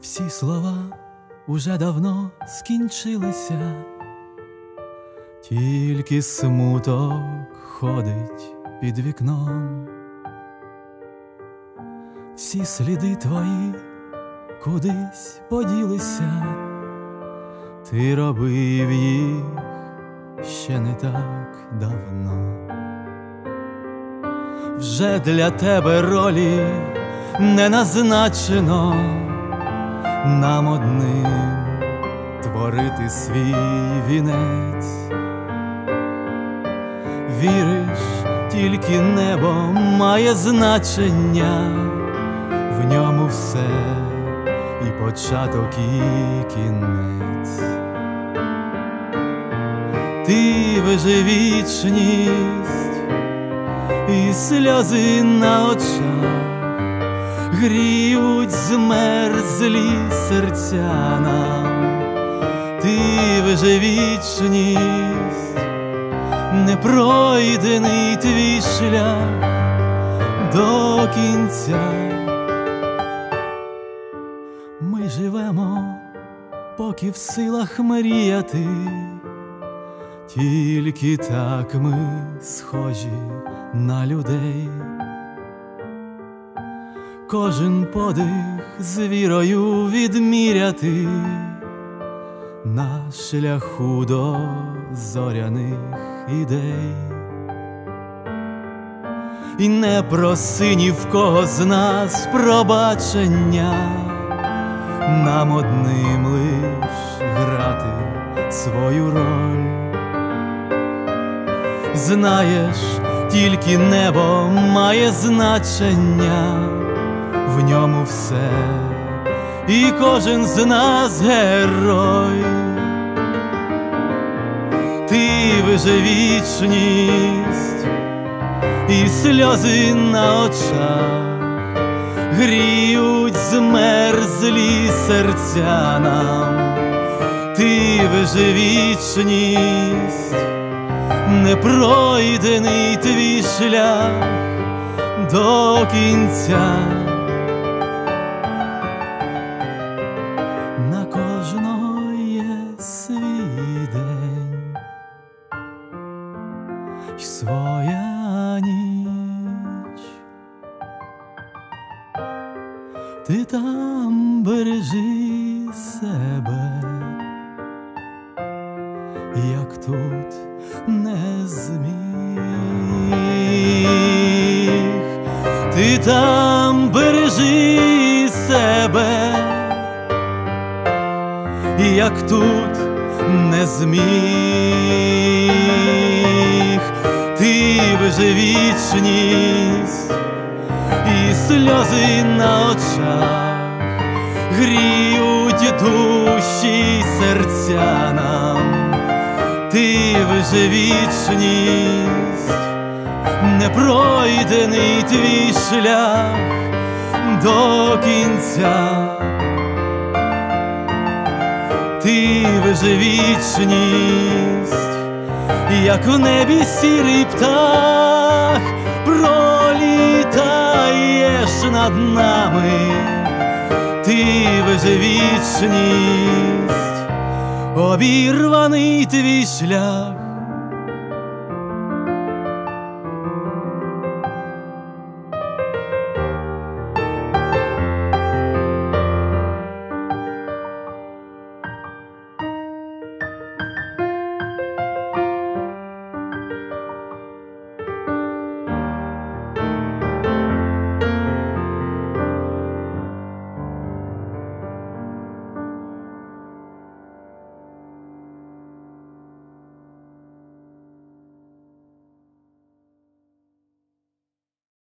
Всі слова уже давно скінчилися, тільки смуток ходить під вікном. Всі сліди твої кудись поділися, ти робив їх ще не так давно. Вже для тебе ролі не назначено нам одним творити свій вінець. Віриш, тільки небо має значення, в ньому все і початок, і кінець. Ти вижи вічність і сльози на очах гріють змерзлі серця нам, ти вижи вічність, непройдений твій шлях до кінця. Ми живемо, поки в силах мріяти, тільки так ми схожі на людей. Кожен подих з вірою відміряти на шляху до зоряних ідей. І не проси ні в кого з нас пробачення, нам одним лиш грати свою роль. Знаєш, тільки небо має значення, в ньому все, і кожен з нас герой. Ти вижи вічність і сльози на очах гріють змерзлі серця нам, ти вижи вічність, непройдений твій шлях до кінця. Й своя ніч. Ти там бережи себе, як тут не зміг, ти там бережи себе, як тут не зміг, ти вічність і сльози на очах гріють душі серця нам, ти вижи вічність, непройдений твій шлях до кінця. Ти вижи вічність, як в небі сірий птах, пролітаєш над нами, ти вже вічність, обірваний твій шлях